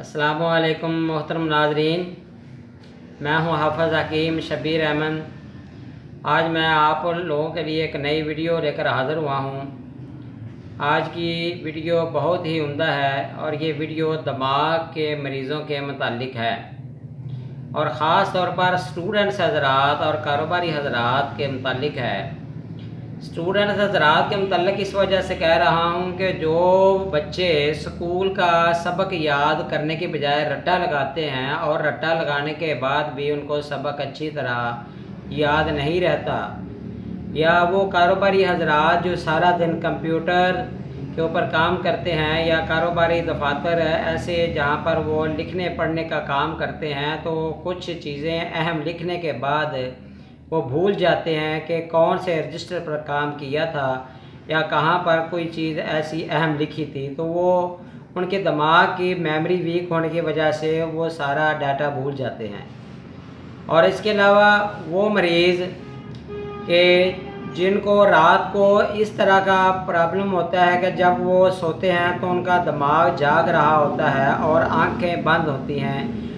السلام علیکم محترم ناظرین، میں ہوں حافظ حکیم شبیر احمد۔ آج میں آپ لوگوں کے لیے ایک نئی ویڈیو لے کر حاضر ہوا ہوں۔ آج کی ویڈیو بہت ہی عمدہ ہے اور یہ ویڈیو دماغ کے مریضوں کے متعلق ہے۔ اور خاص طور پر اسٹوڈنٹس حضرات اور کاروباری حضرات کے متعلق ہے۔ اسٹوڈنٹ حضرات کے متعلق اس وجہ سے کہہ رہا ہوں کہ جو بچے اسکول کا سبق یاد کرنے کے بجائے رٹا لگاتے ہیں اور رٹا لگانے کے بعد بھی ان کو سبق اچھی طرح یاد نہیں رہتا یا وہ کاروباری حضرات جو سارا دن کمپیوٹر کے اوپر کام کرتے ہیں یا کاروباری دفاتر ایسے جہاں پر وہ لکھنے پڑھنے کا کام کرتے ہیں تو کچھ چیزیں اہم لکھنے کے بعد وہ بھول جاتے ہیں کہ کون سے رجسٹر پر کام کیا تھا یا کہاں پر کوئی چیز ایسی اہم لکھی تھی۔ تو وہ ان کے دماغ کی میمری ویک ہونے کی وجہ سے وہ سارا ڈاٹا بھول جاتے ہیں۔ اور اس کے علاوہ وہ مریض کہ جن کو رات کو اس طرح کا پرابلم ہوتا ہے کہ جب وہ سوتے ہیں تو ان کا دماغ جاگ رہا ہوتا ہے اور آنکھیں بند ہوتی ہیں۔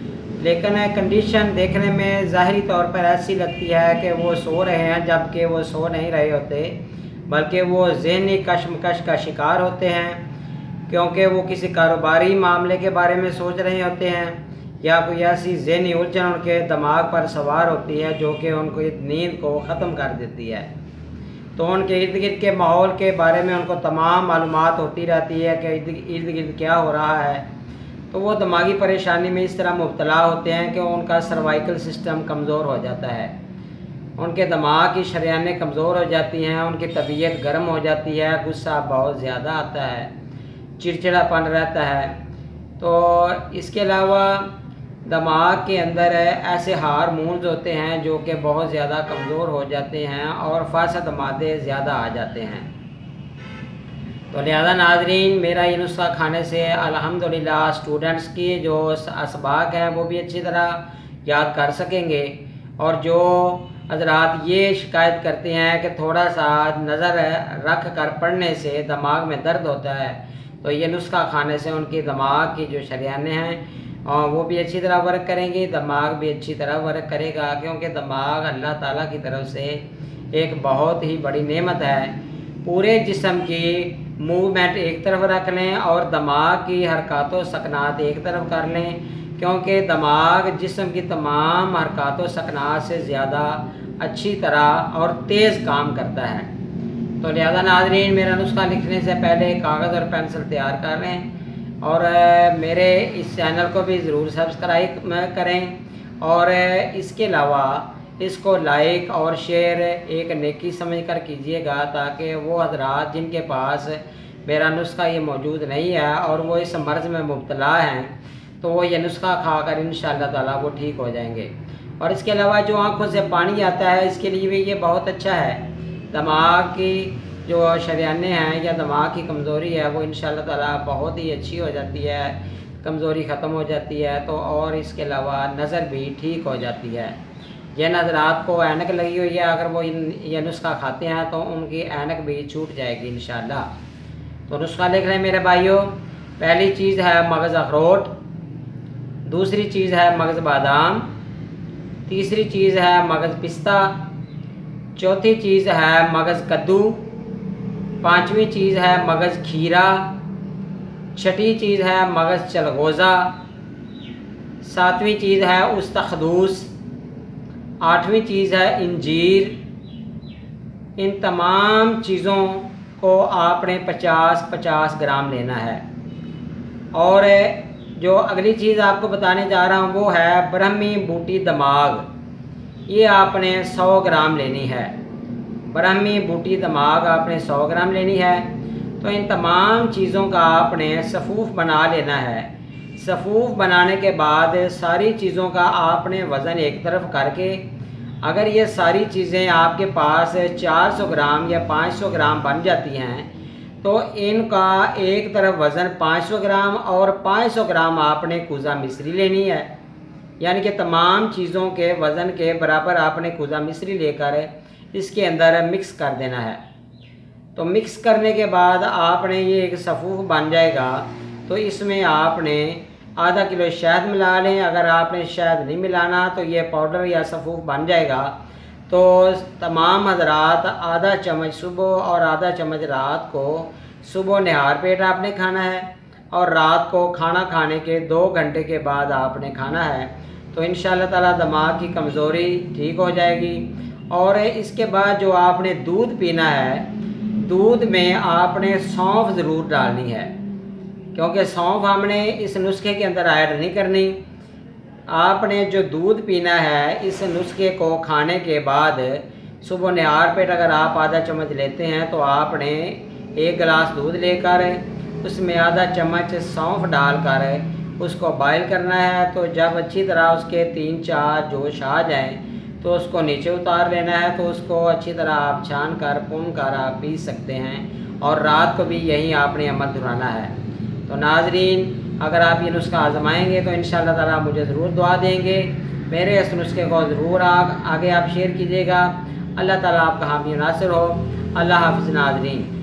لیکن کنڈیشن دیکھنے میں ظاہری طور پر ایسی لگتی ہے کہ وہ سو رہے ہیں جبکہ وہ سو نہیں رہے ہوتے، بلکہ وہ ذہنی کشمکش کا شکار ہوتے ہیں، کیونکہ وہ کسی کاروباری معاملے کے بارے میں سوچ رہے ہوتے ہیں یا کوئی ایسی ذہنی الجھن ان کے دماغ پر سوار ہوتی ہے جو کہ ان کو نیند کو ختم کر دیتی ہے۔ تو ان کے ارد گرد کے ماحول کے بارے میں ان کو تمام معلومات ہوتی رہتی ہے کہ ارد گرد کیا ہو رہا ہے۔ تو وہ دماغی پریشانی میں اس طرح مبتلا ہوتے ہیں کہ ان کا سروائیکل سسٹم کمزور ہو جاتا ہے۔ ان کے دماغ کی شریانیں کمزور ہو جاتی ہیں، ان کی طبیعت گرم ہو جاتی ہے، غصہ بہت زیادہ آتا ہے چڑچڑا پن رہتا ہے۔ تو اس کے علاوہ دماغ کے اندر ایسے ہارمونز ہوتے ہیں جو کہ بہت زیادہ کمزور ہو جاتے ہیں اور فاسد مادے زیادہ آ جاتے ہیں۔ تو لہذا ناظرین میرا یہ نسخہ کھانے سے الحمدللہ اسٹوڈنٹس کی جو اسباق ہیں وہ بھی اچھی طرح یاد کر سکیں گے اور جو حضرات یہ شکایت کرتے ہیں کہ تھوڑا سا نظر رکھ کر پڑھنے سے دماغ میں درد ہوتا ہے تو یہ نسخہ کھانے سے ان کی دماغ کی جو شریانیں ہیں وہ بھی اچھی طرح ورک کریں گے دماغ بھی اچھی طرح ورک کرے گا کیونکہ دماغ اللہ تعالیٰ کی طرف سے ایک بہت ہی بڑی نعمت ہے پورے جسم کی موومنٹ ایک طرف رکھ لیں اور دماغ کی حرکات و سکنات ایک طرف کر لیں، کیونکہ دماغ جسم کی تمام حرکات و سکنات سے زیادہ اچھی طرح اور تیز کام کرتا ہے۔ تو لہذا ناظرین، میرا نسخہ لکھنے سے پہلے کاغذ اور پینسل تیار کر لیں اور میرے اس چینل کو بھی ضرور سبسکرائب کریں اور اس کے علاوہ اس کو لائک اور شیئر ایک نیکی سمجھ کر کیجیے گا تاکہ وہ حضرات جن کے پاس میرا نسخہ یہ موجود نہیں ہے اور وہ اس مرض میں مبتلا ہیں تو وہ یہ نسخہ کھا کر انشاءاللہ تعالیٰ وہ ٹھیک ہو جائیں گے۔ اور اس کے علاوہ جو آنکھوں سے پانی آتا ہے، اس کے لیے بھی یہ بہت اچھا ہے۔ دماغ کی جو شریانے ہیں یا دماغ کی کمزوری ہے، وہ انشاءاللہ تعالیٰ بہت ہی اچھی ہو جاتی ہے، کمزوری ختم ہو جاتی ہے تو اور اس کے علاوہ نظر بھی ٹھیک ہو جاتی ہے۔ جن حضرات کو اینک لگی ہوئی ہے، اگر وہ یہ نسخہ کھاتے ہیں تو ان کی اینک بھی چھوٹ جائے گی انشاءاللہ۔ تو نسخہ لکھ رہے ہیں میرے بھائیوں، پہلی چیز ہے مغز اخروٹ، دوسری چیز ہے مغز بادام، تیسری چیز ہے مغز پستہ، چوتھی چیز ہے مغز کدو، پانچویں چیز ہے مغز کھیرا، چھٹی چیز ہے مغز چلغوزہ، ساتویں چیز ہے استخدوس۔ آٹھویں چیز ہے انجیر۔ ان تمام چیزوں کو آپ نے پچاس پچاس گرام لینا ہے۔ اور جو اگلی چیز آپ کو بتانے جا رہا ہوں وہ ہے برہمی بوٹی دماغ۔ یہ آپ نے سو گرام لینی ہے۔ برہمی بوٹی دماغ آپ نے سو گرام لینی ہے۔ تو ان تمام چیزوں کا آپ نے صفوف بنا لینا ہے۔ صفوف بنانے کے بعد ساری چیزوں کا آپ نے وزن ایک طرف کر کے اگر یہ ساری چیزیں آپ کے پاس چار سو گرام یا پانچ سو گرام بن جاتی ہیں، تو ان کا ایک طرف وزن پانچ سو گرام اور پانچ سو گرام آپ نے کوزہ مصری لینی ہے۔ یعنی کہ تمام چیزوں کے وزن کے برابر آپ نے کوزہ مصری لے کر اس کے اندر مکس کر دینا ہے۔ تو مکس کرنے کے بعد آپ نے یہ ایک صفوف بن جائے گا، تو اس میں آپ نے آدھا کلو شہد ملا لیں۔ اگر آپ نے شہد نہیں ملانا تو یہ پاؤڈر یا صفوف بن جائے گا۔ تو تمام حضرات آدھا چمچ صبح اور آدھا چمچ رات کو صبح نہار پیٹ آپ نے کھانا ہے اور رات کو کھانا کھانے کے دو گھنٹے کے بعد آپ نے کھانا ہے۔ تو ان شاء اللہ تعالیٰ دماغ کی کمزوری ٹھیک ہو جائے گی۔ اور اس کے بعد جو آپ نے دودھ پینا ہے، دودھ میں آپ نے سونف ضرور ڈالنی ہے۔ کیونکہ سونف ہم نے اس نسخے کے اندر ایڈ نہیں کرنی۔ آپ نے جو دودھ پینا ہے، اس نسخے کو کھانے کے بعد صبح نہار پیٹ اگر آپ آدھا چمچ لیتے ہیں تو آپ نے ایک گلاس دودھ لے کر اس میں آدھا چمچ سونف ڈال کر اس کو بائل کرنا ہے۔ تو جب اچھی طرح اس کے تین چار جوش آ جائیں تو اس کو نیچے اتار لینا ہے۔ تو اس کو اچھی طرح آپ چھان کر، پن کر آپ پی سکتے ہیں۔ اور رات کو بھی یہی آپ نے عمل دہرانا ہے۔ تو ناظرین، اگر آپ یہ نسخہ آزمائیں گے تو ان شاء اللہ تعالیٰ مجھے ضرور دعا دیں گے۔ میرے اس نسخے کو ضرور آگے آپ شیئر کیجیے گا۔ اللہ تعالیٰ آپ کا حامی ناصر ہو۔ اللہ حافظ ناظرین۔